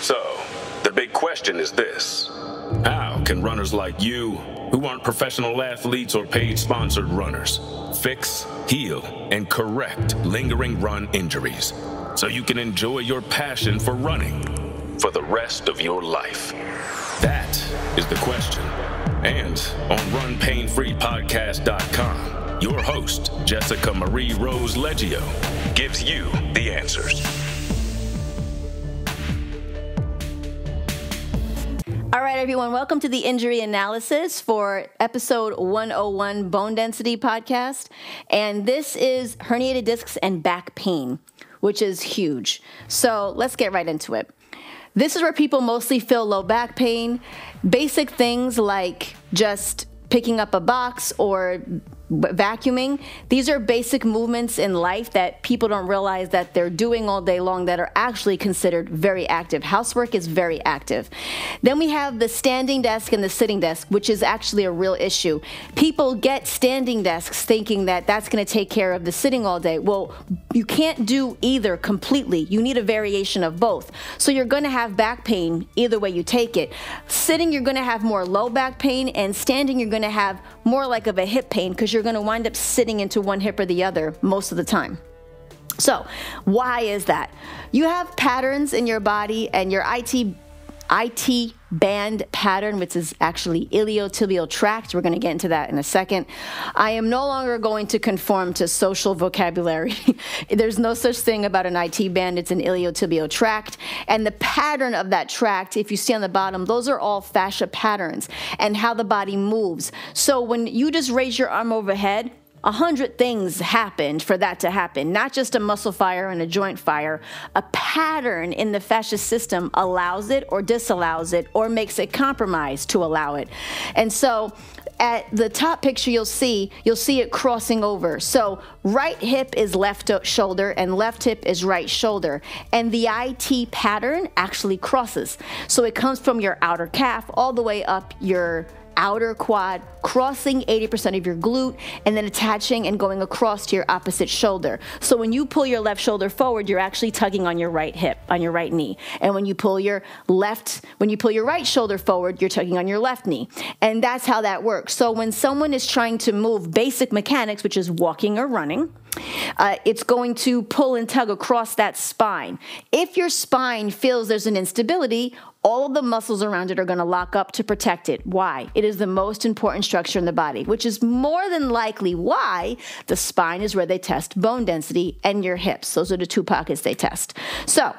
So, the big question is this How can runners like you, who aren't professional athletes or paid sponsored runners, fix, heal, and correct lingering run injuries so you can enjoy your passion for running for the rest of your life? That is the question. And on runpainfreepodcast.com, your host, Jessica Marie Rose Leggio, gives you the answers. Everyone, welcome to the injury analysis for episode 101 Bone Density Podcast. And this is herniated discs and back pain, which is huge. So let's get right into it. This is where people mostly feel low back pain. Basic things like just picking up a box or vacuuming. These are basic movements in life that people don't realize that they're doing all day long that are actually considered very active. Housework is very active. Then we have the standing desk and the sitting desk, which is actually a real issue. People get standing desks thinking that that's going to take care of the sitting all day. Well, you can't do either completely. You need a variation of both. So you're going to have back pain either way you take it. Sitting, you're going to have more low back pain, and standing, you're going to have more like of a hip pain because you're you're going to wind up sitting into one hip or the other most of the time. So, why is that? You have patterns in your body, and your IT IT band pattern, which is actually iliotibial tract. We're going to get into that in a second. I am no longer going to conform to social vocabulary. There's no such thing about an IT band, it's an iliotibial tract. And the pattern of that tract, if you see on the bottom, those are all fascia patterns and how the body moves. So when you just raise your arm overhead, a hundred things happened for that to happen, not just a muscle fire and a joint fire. A pattern in the fascial system allows it or disallows it or makes it compromise to allow it. And so at the top picture you'll see you'll see it crossing over so right hip is left shoulder and left hip is right shoulder and the IT pattern actually crosses so it comes from your outer calf all the way up your outer quad, crossing 80% of your glute, and then attaching and going across to your opposite shoulder. So when you pull your left shoulder forward, you're actually tugging on your right hip, on your right knee. And when you pull your left, when you pull your right shoulder forward, you're tugging on your left knee. And that's how that works. So when someone is trying to move basic mechanics, which is walking or running, uh, it's going to pull and tug across that spine. If your spine feels there's an instability, all of the muscles around it are going to lock up to protect it. Why? It is the most important structure in the body, which is more than likely why the spine is where they test bone density and your hips. Those are the two pockets they test. So,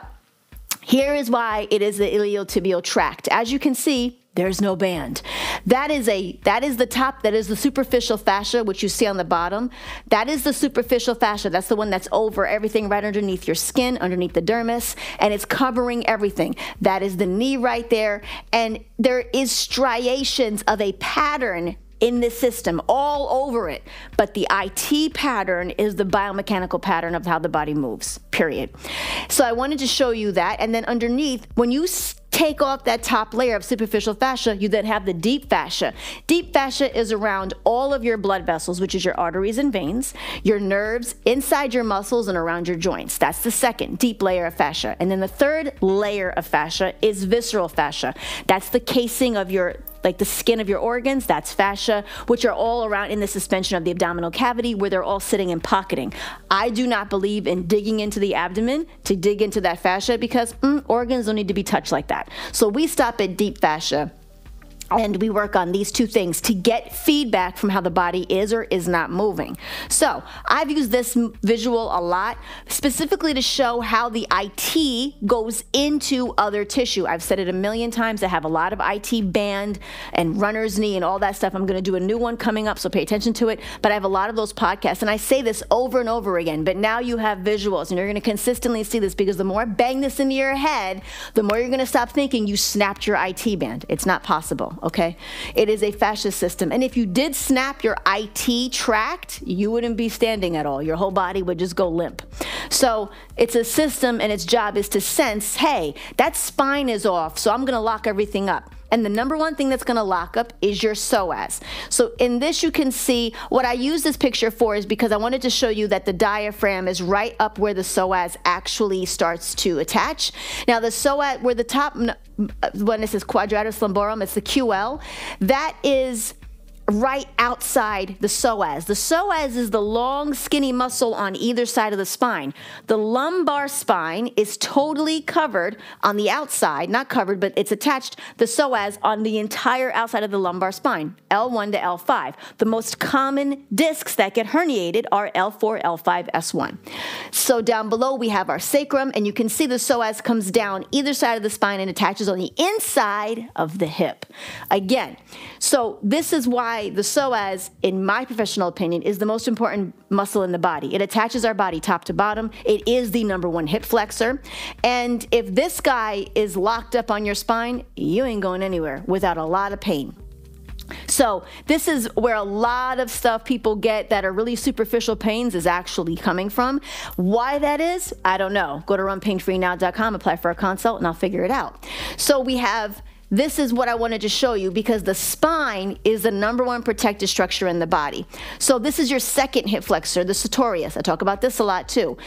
here is why it is the iliotibial tract. As you can see, there's no band. That is a that is the top, that is the superficial fascia which you see on the bottom. That is the superficial fascia. That's the one that's over everything right underneath your skin, underneath the dermis, and it's covering everything. That is the knee right there and there is striations of a pattern in this system, all over it. But the IT pattern is the biomechanical pattern of how the body moves, period. So I wanted to show you that. And then underneath, when you take off that top layer of superficial fascia, you then have the deep fascia. Deep fascia is around all of your blood vessels, which is your arteries and veins, your nerves, inside your muscles, and around your joints. That's the second deep layer of fascia. And then the third layer of fascia is visceral fascia. That's the casing of your like the skin of your organs, that's fascia, which are all around in the suspension of the abdominal cavity where they're all sitting and pocketing. I do not believe in digging into the abdomen to dig into that fascia because mm, organs don't need to be touched like that. So we stop at deep fascia and we work on these two things to get feedback from how the body is or is not moving. So I've used this visual a lot, specifically to show how the IT goes into other tissue. I've said it a million times. I have a lot of IT band and runner's knee and all that stuff. I'm going to do a new one coming up, so pay attention to it. But I have a lot of those podcasts, and I say this over and over again. But now you have visuals, and you're going to consistently see this because the more I bang this into your head, the more you're going to stop thinking you snapped your IT band. It's not possible okay? It is a fascial system. And if you did snap your IT tract, you wouldn't be standing at all. Your whole body would just go limp. So it's a system, and its job is to sense hey, that spine is off, so I'm gonna lock everything up. And the number one thing that's going to lock up is your psoas. So in this, you can see what I use this picture for is because I wanted to show you that the diaphragm is right up where the psoas actually starts to attach. Now the psoas, where the top, when it says quadratus lumborum, it's the QL. That is right outside the psoas. The psoas is the long, skinny muscle on either side of the spine. The lumbar spine is totally covered on the outside, not covered, but it's attached, the psoas on the entire outside of the lumbar spine, L1 to L5. The most common discs that get herniated are L4, L5, S1. So down below we have our sacrum, and you can see the psoas comes down either side of the spine and attaches on the inside of the hip. Again, so this is why why the psoas, in my professional opinion, is the most important muscle in the body. It attaches our body top to bottom. It is the number one hip flexor. And if this guy is locked up on your spine, you ain't going anywhere without a lot of pain. So, this is where a lot of stuff people get that are really superficial pains is actually coming from. Why that is, I don't know. Go to runpainfreenow.com, apply for a consult, and I'll figure it out. So, we have this is what I wanted to show you because the spine is the number one protective structure in the body. So this is your second hip flexor, the sartorius. I talk about this a lot too.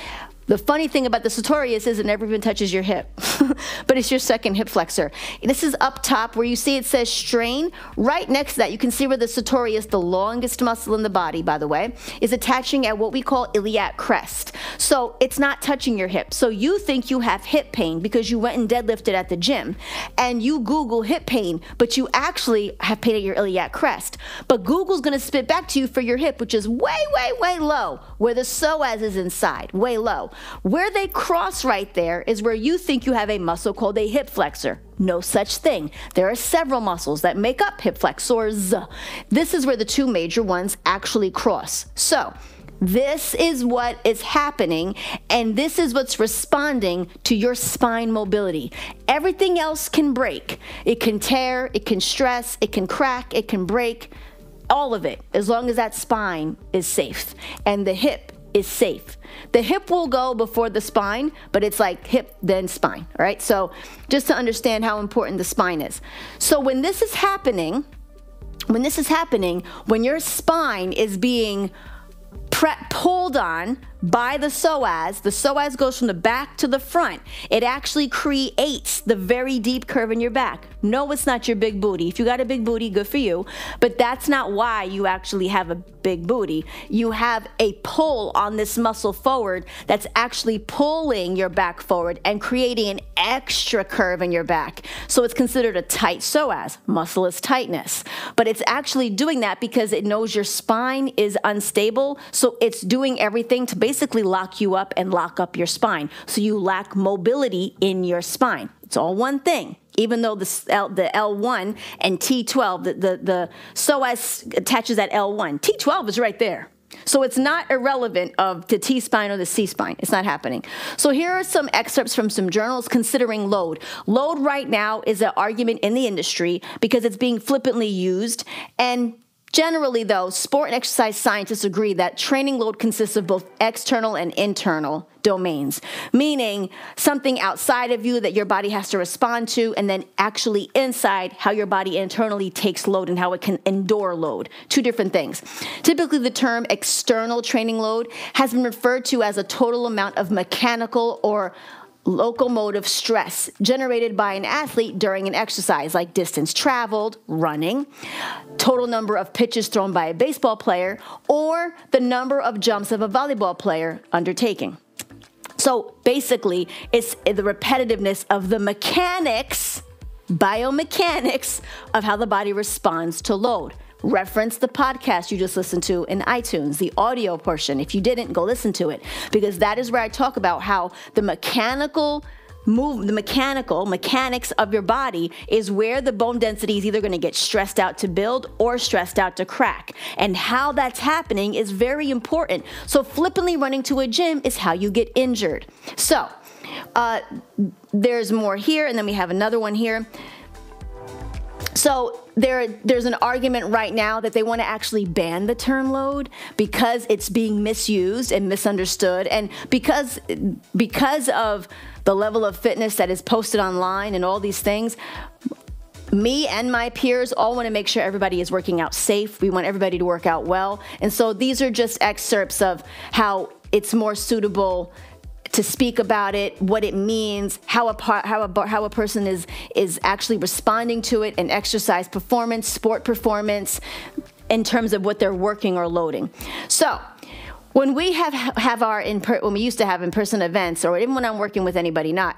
The funny thing about the sartorius is it never even touches your hip, but it's your second hip flexor. This is up top where you see it says strain. Right next to that, you can see where the sartorius, the longest muscle in the body, by the way, is attaching at what we call iliac crest. So it's not touching your hip. So you think you have hip pain because you went and deadlifted at the gym and you Google hip pain, but you actually have pain at your iliac crest. But Google's gonna spit back to you for your hip, which is way, way, way low, where the psoas is inside, way low. Where they cross right there is where you think you have a muscle called a hip flexor. No such thing. There are several muscles that make up hip flexors. This is where the two major ones actually cross. So, this is what is happening, and this is what's responding to your spine mobility. Everything else can break. It can tear, it can stress, it can crack, it can break. All of it, as long as that spine is safe. And the hip is safe. The hip will go before the spine, but it's like hip, then spine, all right? So just to understand how important the spine is. So when this is happening, when this is happening, when your spine is being pre- pulled on by the psoas. The psoas goes from the back to the front. It actually creates the very deep curve in your back. No, it's not your big booty. If you got a big booty, good for you. But that's not why you actually have a big booty. You have a pull on this muscle forward that's actually pulling your back forward and creating an extra curve in your back. So it's considered a tight psoas. Muscle is tightness. But it's actually doing that because it knows your spine is unstable. So it's doing everything to basically basically lock you up and lock up your spine. So you lack mobility in your spine. It's all one thing. Even though the, L, the L1 and T12, the, the, the psoas attaches at L1, T12 is right there. So it's not irrelevant of the T spine or the C spine. It's not happening. So here are some excerpts from some journals considering load. Load right now is an argument in the industry because it's being flippantly used and Generally, though, sport and exercise scientists agree that training load consists of both external and internal domains, meaning something outside of you that your body has to respond to, and then actually inside how your body internally takes load and how it can endure load. Two different things. Typically, the term external training load has been referred to as a total amount of mechanical or locomotive stress generated by an athlete during an exercise, like distance traveled, running, total number of pitches thrown by a baseball player, or the number of jumps of a volleyball player undertaking. So basically, it's the repetitiveness of the mechanics, biomechanics of how the body responds to load reference the podcast you just listened to in iTunes, the audio portion. If you didn't, go listen to it. Because that is where I talk about how the mechanical move the mechanical mechanics of your body is where the bone density is either going to get stressed out to build or stressed out to crack. And how that's happening is very important. So flippantly running to a gym is how you get injured. So uh, there's more here and then we have another one here so there, there's an argument right now that they want to actually ban the term load because it's being misused and misunderstood, and because because of the level of fitness that is posted online and all these things. me and my peers all want to make sure everybody is working out safe. We want everybody to work out well. And so these are just excerpts of how it's more suitable to speak about it, what it means, how a how a how a person is is actually responding to it in exercise performance, sport performance, in terms of what they're working or loading. So. When we have have our in per, when we used to have in person events, or even when I'm working with anybody not,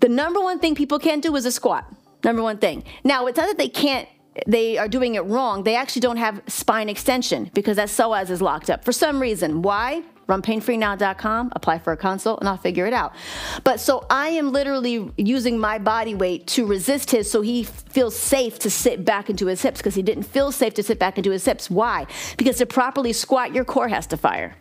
the number one thing people can't do is a squat. Number one thing. Now it's not that they can't they are doing it wrong. They actually don't have spine extension because that psoas is locked up for some reason. Why? runpainfreenow.com, apply for a consult, and I'll figure it out. But so I am literally using my body weight to resist his so he feels safe to sit back into his hips because he didn't feel safe to sit back into his hips. Why? Because to properly squat, your core has to fire.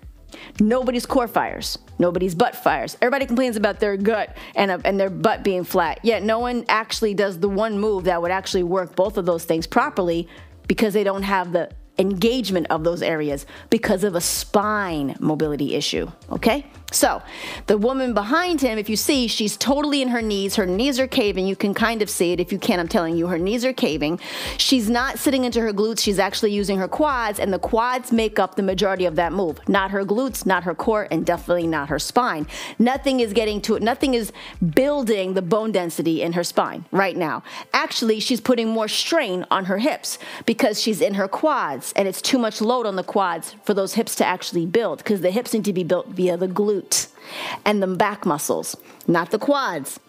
Nobody's core fires. Nobody's butt fires. Everybody complains about their gut and, uh, and their butt being flat. Yet no one actually does the one move that would actually work both of those things properly because they don't have the engagement of those areas because of a spine mobility issue. Okay? So, the woman behind him, if you see, she's totally in her knees. Her knees are caving. You can kind of see it. If you can, I'm telling you, her knees are caving. She's not sitting into her glutes. She's actually using her quads, and the quads make up the majority of that move. Not her glutes, not her core, and definitely not her spine. Nothing is getting to it. Nothing is building the bone density in her spine right now. Actually, she's putting more strain on her hips because she's in her quads, and it's too much load on the quads for those hips to actually build because the hips need to be built via the glutes glute and the back muscles, not the quads.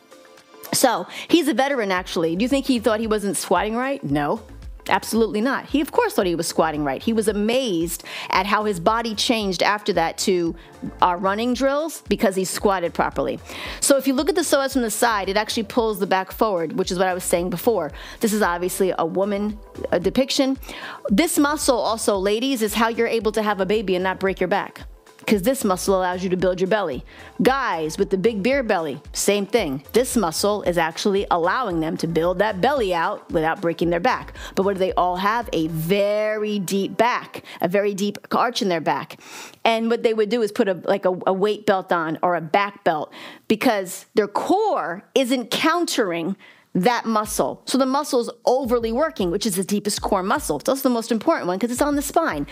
So he's a veteran, actually. Do you think he thought he wasn't squatting right? No. Absolutely not. He, of course, thought he was squatting right. He was amazed at how his body changed after that to our running drills because he squatted properly. So, if you look at the psoas from the side, it actually pulls the back forward, which is what I was saying before. This is obviously a woman a depiction. This muscle, also, ladies, is how you're able to have a baby and not break your back because this muscle allows you to build your belly. Guys with the big beer belly, same thing. This muscle is actually allowing them to build that belly out without breaking their back. But what do they all have? A very deep back, a very deep arch in their back. And what they would do is put a like a, a weight belt on or a back belt because their core isn't countering that muscle. So the muscle is overly working, which is the deepest core muscle. It's also the most important one because it's on the spine.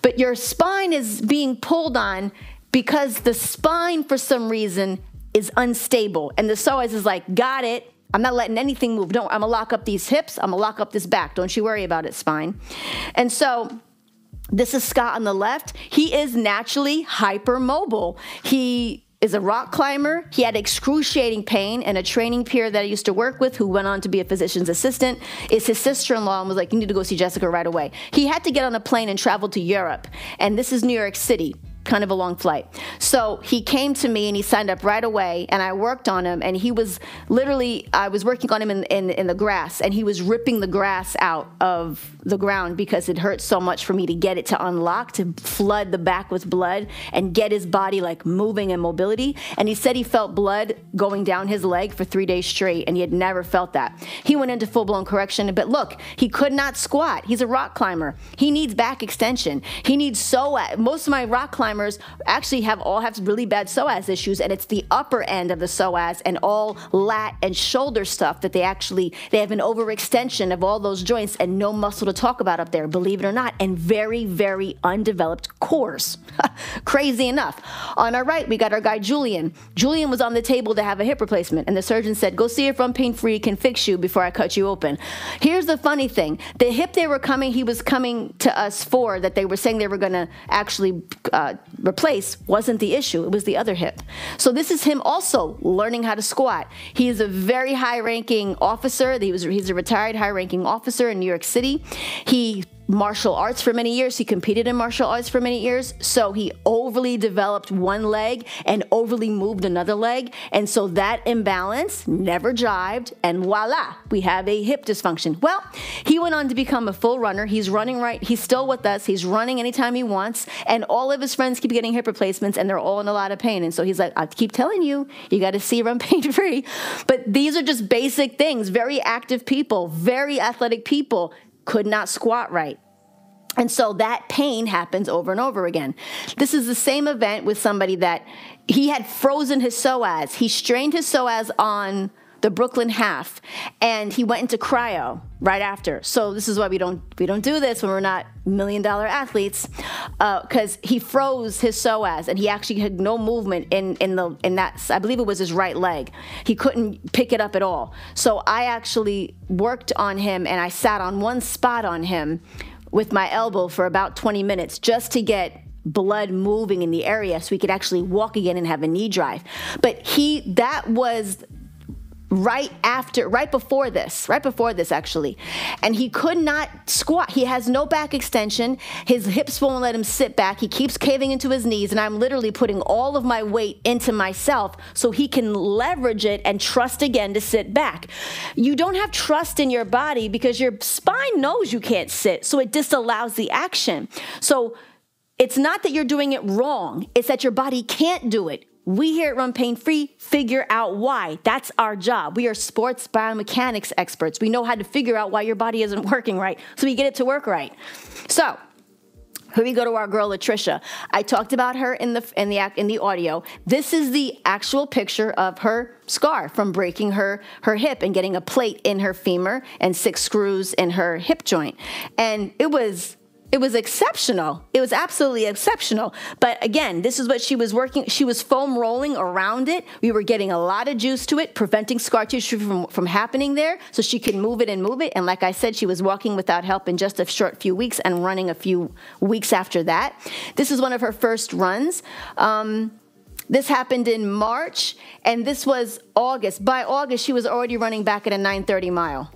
But your spine is being pulled on because the spine, for some reason, is unstable. And the psoas is like, got it. I'm not letting anything move. Don't, I'm gonna lock up these hips. I'm gonna lock up this back. Don't you worry about it, spine. And so this is Scott on the left. He is naturally hypermobile. He is a rock climber. He had excruciating pain, and a training peer that I used to work with, who went on to be a physician's assistant, is his sister in law and was like, You need to go see Jessica right away. He had to get on a plane and travel to Europe, and this is New York City kind of a long flight. So he came to me and he signed up right away, and I worked on him. And he was literally, I was working on him in, in, in, the grass, and he was ripping the grass out of the ground because it hurt so much for me to get it to unlock, to flood the back with blood and get his body like moving and mobility. And he said he felt blood going down his leg for three days straight, and he had never felt that. He went into full blown correction, but look, he could not squat. He's a rock climber. He needs back extension. He needs so, uh, most of my rock climbers actually have all have really bad psoas issues, and it's the upper end of the psoas and all lat and shoulder stuff that they actually they have an overextension of all those joints and no muscle to talk about up there, believe it or not, and very very undeveloped cores. Crazy enough. On our right, we got our guy Julian. Julian was on the table to have a hip replacement, and the surgeon said, "Go see if I'm Pain Free can fix you before I cut you open." Here's the funny thing: the hip they were coming, he was coming to us for that they were saying they were going to actually uh, replace wasn't the issue, it was the other hip. So this is him also learning how to squat. He is a very high ranking officer. He was, he's a retired high ranking officer in New York City. He martial arts for many years. He competed in martial arts for many years. So he overly developed one leg and overly moved another leg. And so that imbalance never jived. And voila, we have a hip dysfunction. Well, he went on to become a full runner. He's running right. He's still with us. He's running anytime he wants. And all of his friends keep getting hip replacements and they're all in a lot of pain. And so he's like, I keep telling you, you got to see run pain free. But these are just basic things. Very active people, very athletic people could not squat right. And so that pain happens over and over again. This is the same event with somebody that he had frozen his psoas. He strained his psoas on the Brooklyn half, and he went into cryo right after. So this is why we don't we don't do this when we're not million dollar athletes, because uh, he froze his psoas and he actually had no movement in in the in that I believe it was his right leg. He couldn't pick it up at all. So I actually worked on him and I sat on one spot on him with my elbow for about 20 minutes just to get blood moving in the area so he could actually walk again and have a knee drive. But he that was right after right before this right before this actually. And he could not squat. He has no back extension. His hips won't let him sit back. He keeps caving into his knees and i'm literally putting all of my weight into myself so he can leverage it and trust again to sit back. You don't have trust in your body because your spine knows you can't sit so it disallows the action. So it's not that you're doing it wrong, it's that your body can't do it. We here at Run Pain Free figure out why. That's our job. We are sports biomechanics experts. We know how to figure out why your body isn't working right, so we get it to work right. So, here we go to our girl Latricia. I talked about her in the in the act in the audio. This is the actual picture of her scar from breaking her her hip and getting a plate in her femur and six screws in her hip joint. And it was it was exceptional. It was absolutely exceptional. But again, this is what she was working. She was foam rolling around it. We were getting a lot of juice to it, preventing scar tissue from, from happening there so she could move it and move it. And like I said, she was walking without help in just a short few weeks and running a few weeks after that. This is one of her first runs. Um, this happened in March, and this was August. By August, she was already running back at a 930 mile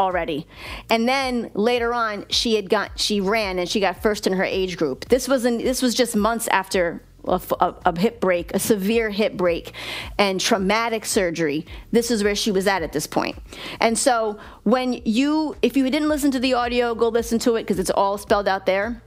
already. And then later on, she had got she ran and she got first in her age group. This was in, this was just months after a, a, a, hip break, a severe hip break, and traumatic surgery. This is where she was at at this point. And so, when you, if you didn't listen to the audio, go listen to it because it's all spelled out there.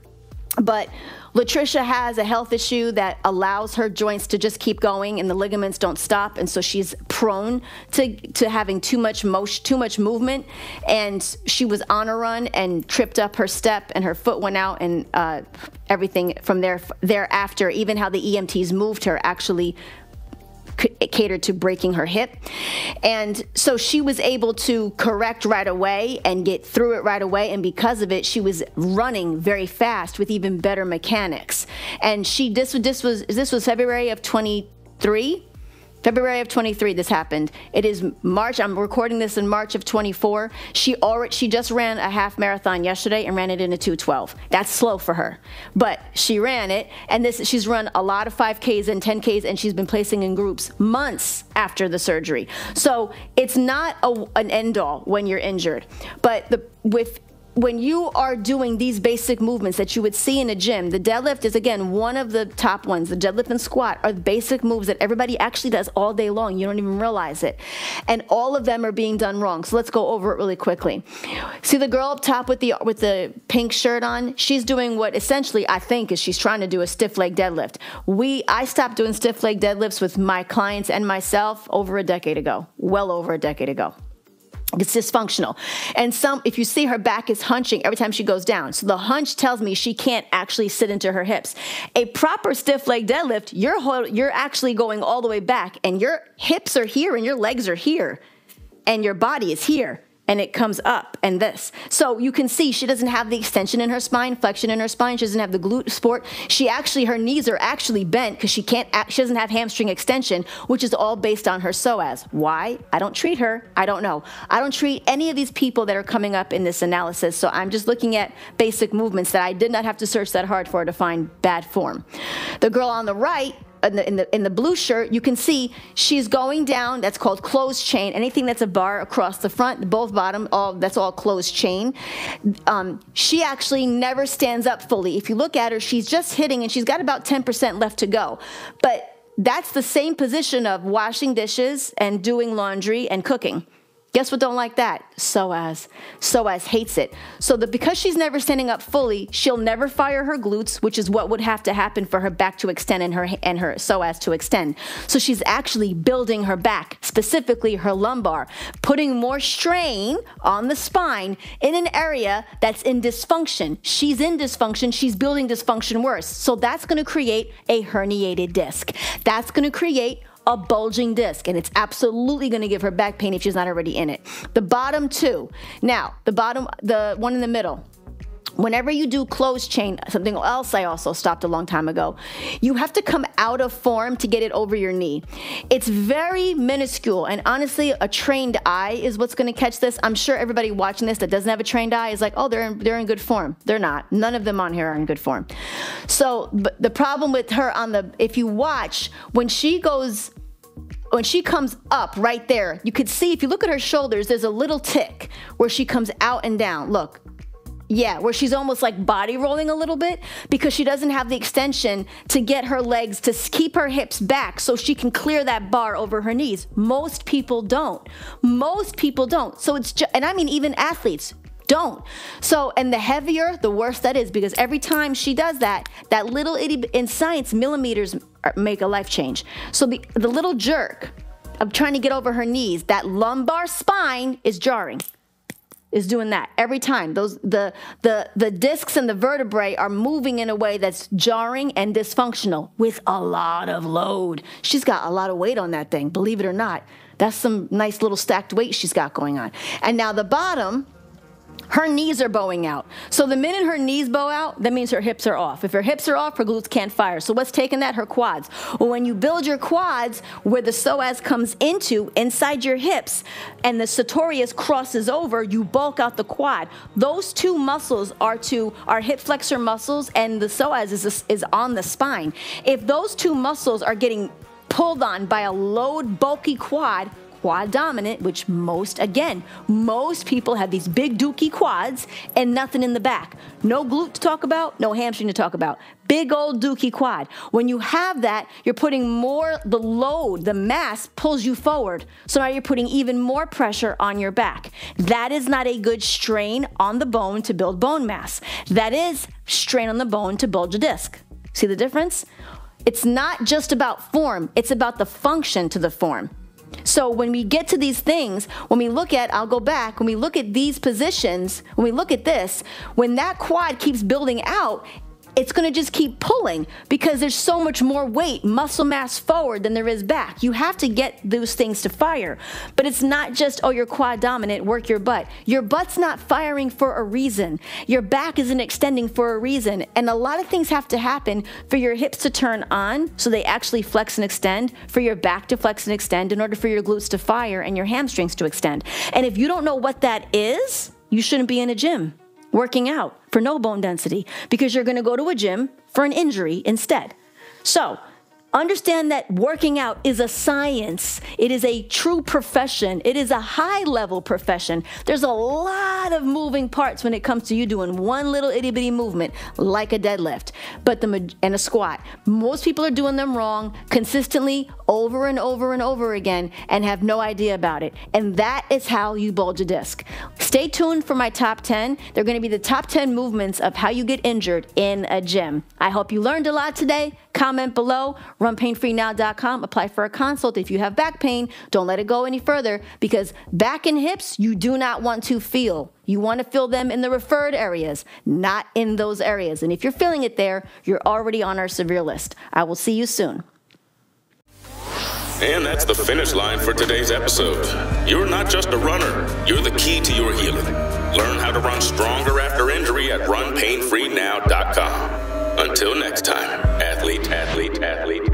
But Latricia has a health issue that allows her joints to just keep going and the ligaments don't stop, and so she's prone to, to having too much motion, too much movement. And she was on a run and tripped up her step, and her foot went out, and uh, everything from there thereafter, even how the EMTs moved her, actually catered to breaking her hip. And so she was able to correct right away and get through it right away. And because of it, she was running very fast with even better mechanics. And she, this, this was, this was February of 23 February of 23 this happened. It is March. I'm recording this in March of 24. She already she just ran a half marathon yesterday and ran it in a 212. That's slow for her. But she ran it and this she's run a lot of 5Ks and 10Ks and she's been placing in groups months after the surgery. So, it's not a, an end all when you're injured. But the with when you are doing these basic movements that you would see in a gym, the deadlift is again one of the top ones. The deadlift and squat are the basic moves that everybody actually does all day long. You don't even realize it. And all of them are being done wrong. So let's go over it really quickly. See the girl up top with the with the pink shirt on? She's doing what essentially I think is she's trying to do a stiff leg deadlift. We I stopped doing stiff leg deadlifts with my clients and myself over a decade ago. Well over a decade ago. It's dysfunctional. And some, if you see her back is hunching every time she goes down. So the hunch tells me she can't actually sit into her hips. A proper stiff leg deadlift, you're, you're actually going all the way back and your hips are here and your legs are here and your body is here and it comes up and this. So you can see she doesn't have the extension in her spine, flexion in her spine. She doesn't have the glute support. She actually, her knees are actually bent because she can't, she doesn't have hamstring extension, which is all based on her psoas. Why? I don't treat her. I don't know. I don't treat any of these people that are coming up in this analysis. So I'm just looking at basic movements that I did not have to search that hard for to find bad form. The girl on the right in the, in the, in the blue shirt, you can see she's going down. That's called closed chain. Anything that's a bar across the front, both bottom, all that's all closed chain. Um, she actually never stands up fully. If you look at her, she's just hitting, and she's got about 10% left to go. But that's the same position of washing dishes and doing laundry and cooking. Guess what don't like that? Psoas. Psoas hates it. So that because she's never standing up fully, she'll never fire her glutes, which is what would have to happen for her back to extend and her and her psoas to extend. So she's actually building her back, specifically her lumbar, putting more strain on the spine in an area that's in dysfunction. She's in dysfunction, she's building dysfunction worse. So that's going to create a herniated disc. That's going to create a bulging disc, and it's absolutely going to give her back pain if she's not already in it. The bottom two. Now, the bottom, the one in the middle whenever you do closed chain, something else I also stopped a long time ago, you have to come out of form to get it over your knee. It's very minuscule, and honestly, a trained eye is what's going to catch this. I'm sure everybody watching this that doesn't have a trained eye is like, oh, they're in, they're in good form. They're not. None of them on here are in good form. So, the problem with her on the, if you watch, when she goes when she comes up right there, you could see if you look at her shoulders, there's a little tick where she comes out and down. Look, yeah, where she's almost like body rolling a little bit because she doesn't have the extension to get her legs to keep her hips back so she can clear that bar over her knees. Most people don't. Most people don't. So it's just, and I mean, even athletes don't. So, and the heavier, the worse that is because every time she does that, that little itty, in science, millimeters uh, make a life change. So the, the little jerk of trying to get over her knees, that lumbar spine is jarring is doing that every time. Those the the the discs and the vertebrae are moving in a way that's jarring and dysfunctional with a lot of load. She's got a lot of weight on that thing, believe it or not. That's some nice little stacked weight she's got going on. And now the bottom her knees are bowing out. So the minute her knees bow out, that means her hips are off. If her hips are off, her glutes can't fire. So what's taking that? Her quads. Well, when you build your quads where the psoas comes into inside your hips and the sartorius crosses over, you bulk out the quad. Those two muscles are to our hip flexor muscles and the psoas is, is on the spine. If those two muscles are getting pulled on by a load bulky quad, quad dominant, which most, again, most people have these big dookie quads and nothing in the back. No glute to talk about, no hamstring to talk about. Big old dookie quad. When you have that, you're putting more, the load, the mass pulls you forward. So now you're putting even more pressure on your back. That is not a good strain on the bone to build bone mass. That is strain on the bone to bulge a disc. See the difference? It's not just about form, it's about the function to the form. So when we get to these things, when we look at, I'll go back, when we look at these positions, when we look at this, when that quad keeps building out, it's going to just keep pulling because there's so much more weight, muscle mass forward than there is back. You have to get those things to fire. But it's not just, oh, you're quad dominant, work your butt. Your butt's not firing for a reason. Your back isn't extending for a reason. And a lot of things have to happen for your hips to turn on so they actually flex and extend, for your back to flex and extend in order for your glutes to fire and your hamstrings to extend. And if you don't know what that is, you shouldn't be in a gym working out for no bone density because you're going to go to a gym for an injury instead. So, Understand that working out is a science. It is a true profession. It is a high level profession. There's a lot of moving parts when it comes to you doing one little itty bitty movement like a deadlift, but the and a squat. Most people are doing them wrong consistently over and over and over again and have no idea about it. And that is how you bulge a disc. Stay tuned for my top 10. They're going to be the top 10 movements of how you get injured in a gym. I hope you learned a lot today. Comment below, runpainfreenow.com. Apply for a consult if you have back pain. Don't let it go any further because back and hips you do not want to feel. You want to feel them in the referred areas, not in those areas. And if you're feeling it there, you're already on our severe list. I will see you soon. And that's the finish line for today's episode. You're not just a runner, you're the key to your healing. Learn how to run stronger after injury at runpainfreenow.com. Until next time, athlete, athlete, athlete.